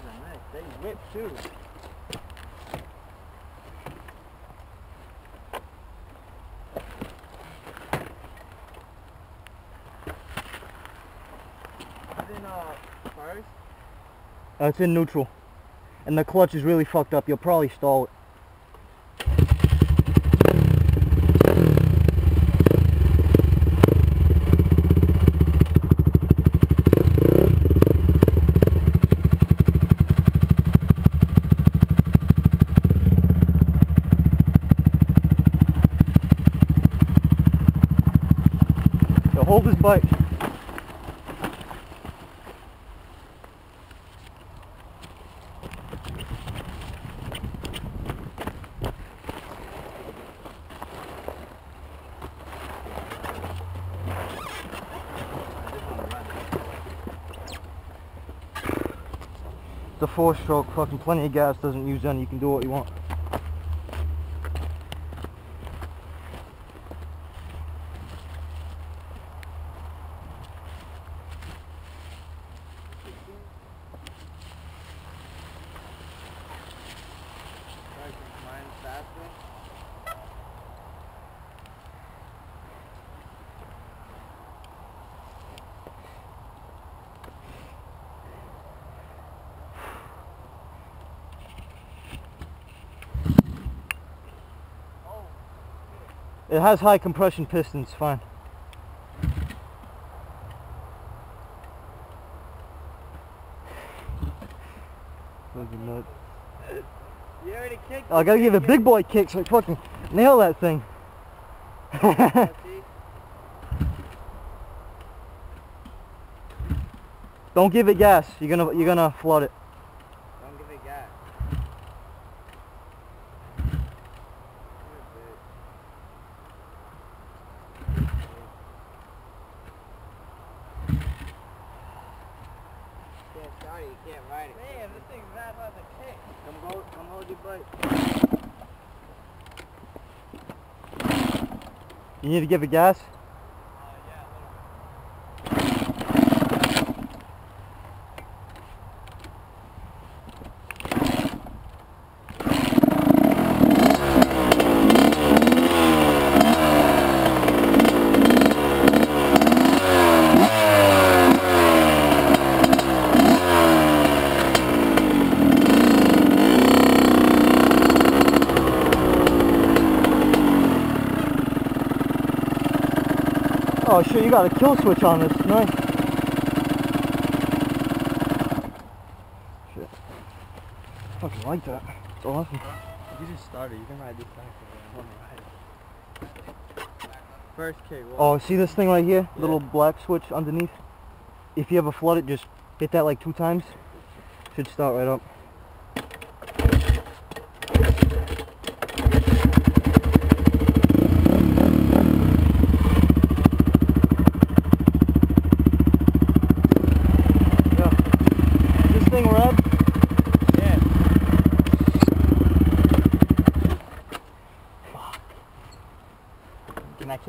are nice. They whip too. In? Uh, it's in neutral. And the clutch is really fucked up. You'll probably stall it. So hold his bike. It's a four stroke, fucking plenty of gas, doesn't use any, you can do what you want. It has high compression pistons, fine. Kicked I gotta give a big boy kick so I fucking nail that thing. Don't give it gas. You're gonna you're gonna flood it. Don't give it gas. Yeah, sorry, you can't ride it. Man, this thing's bad about the kick. Come hold, come hold your bike. You need to give it gas. Oh shit, you got a kill switch on this. Nice. Shit. Fucking like that. It's awesome. You just started. You can ride this back you want to ride it. First kick. Oh, see this thing right here? Little black switch underneath? If you ever flood it, just hit that like two times. Should start right up. Yeah. This thing red? Yeah.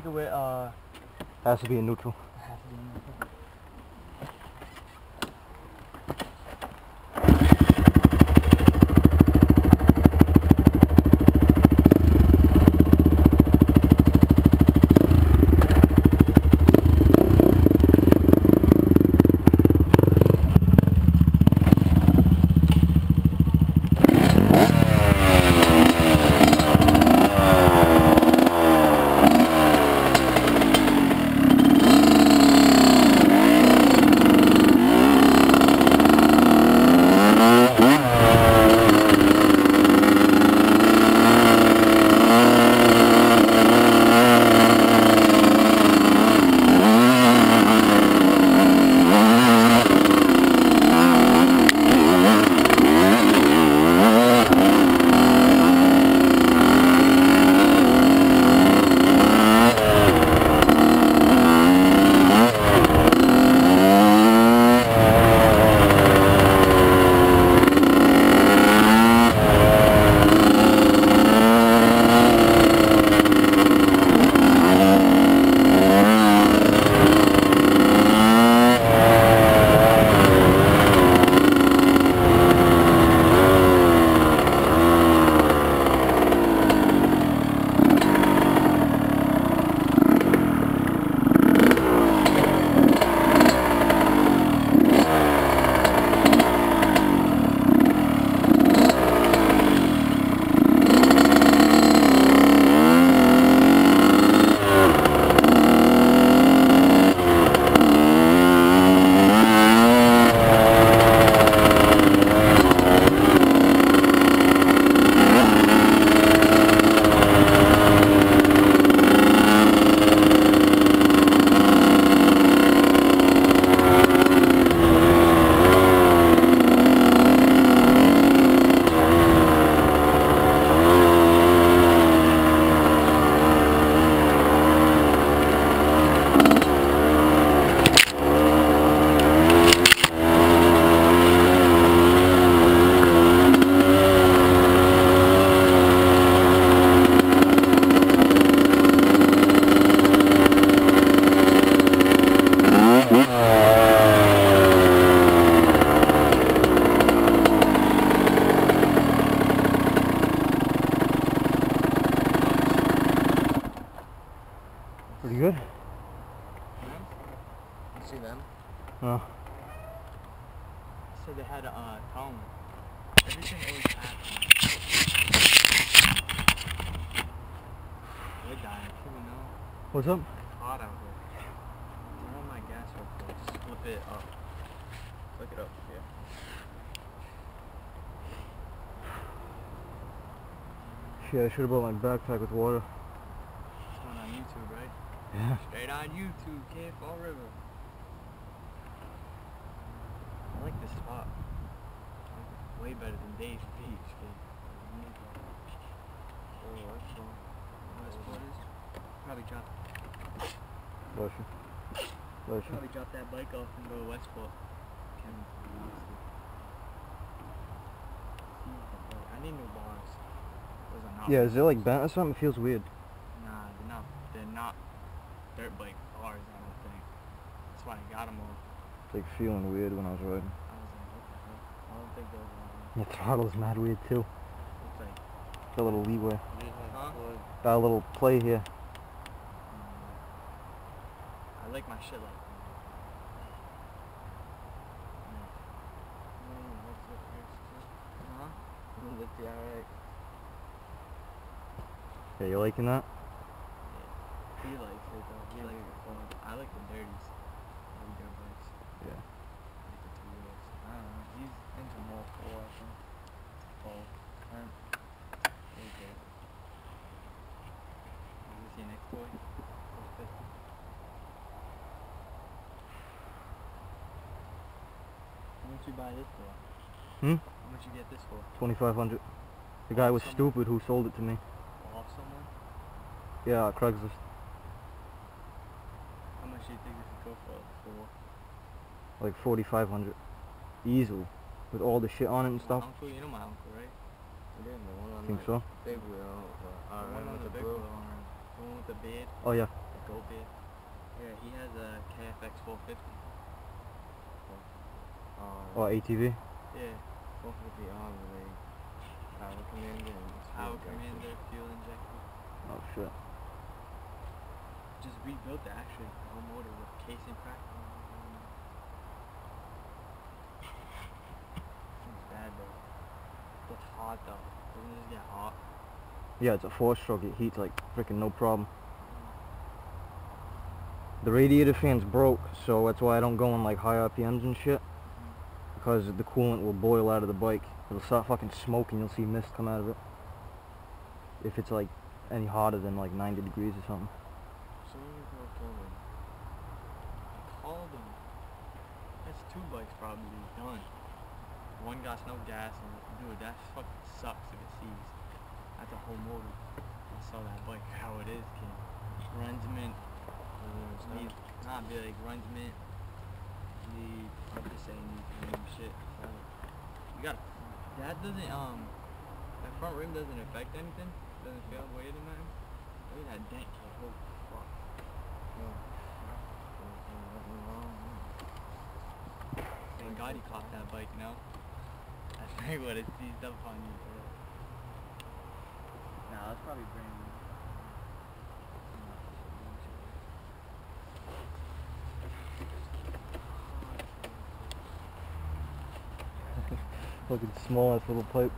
Kick it with, uh... Has to be in neutral. What's up? It's hot out here. Turn on my gas. Just flip it up. Look it up here. Shit, I should have brought my backpack with water. It's on YouTube, right? Yeah. Straight on YouTube, Fall River. I like this spot. Like way better than Dave's Beach, kid. Oh, that's cool. Probably drop, Bless you. Bless you. probably drop that bike off and go to Westport. Can I need new bars. Those are not Yeah, is it like bent or something? It feels weird. Nah, they're not. They're not dirt bike bars. I don't think. That's why I got them all. It's like feeling weird when I was riding. I was like, what the hell? I don't think those are. The throttle's mad weird too. Looks like. Got a little leeway. Huh? Got a little play here. I like my shit like that. Huh? Alright. Yeah, you liking that? He likes it though. He likes it. I like the dirties. I like dirt bikes. Yeah. I like the two wheels. I don't know. He's into more four, I think. Oh, current. Okay. Is this your next boy? What's this? How much you buy this for? Hmm? How much you get this for? 2500 The guy was Someone- stupid who sold it to me. Off someone? Yeah, Craigslist. How much do you think this would go for? For Like 4500 Easily. With all the shit on it and My stuff. uncle, you know my uncle, right? Yeah, the one on Think the so? big wheel. The Uh, one on the the big wheel arm. The one with the beard, Oh yeah. the goat beard. Yeah, he has a KFX 450. Uh, Oh, ATV. Yeah. both with the arm with a power commander and Power commander, fuel injector. Oh shit. Just rebuilt it actually, the whole motor with casing crack. Seems bad though. It's hot though. Doesn't it just get hot? Yeah, it's a four stroke. It heats like freaking no problem. The radiator fan's broke, so that's why I don't go in like high RPMs and shit. Because the coolant will boil out of the bike. It'll start fucking smoking. You'll see mist come out of it. If it's like any hotter than like 90 degrees or something. So when you call Kevin, I called him. That's two bikes probably done. One got no gas and dude, that fucking sucks if it sees. That's a whole motor. I saw that bike how it is, kid. Runs mint. Need, not be like runs mint. Need I'm just saying need random shit. So, you got that doesn't um that front rim doesn't affect anything? Doesn't feel weird or nothing? Look at that dent kid. Oh fuck. Thank God he caught that bike, no? That's probably what it seized up on you. Nah, that's probably brand new. Fucking small ass little pipe.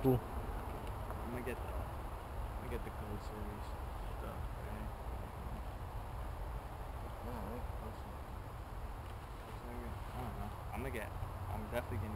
Cool. I'm gonna get the, I'm gonna get the gold series stuff. I like. I don't know. I'm gonna get. I'm definitely gonna.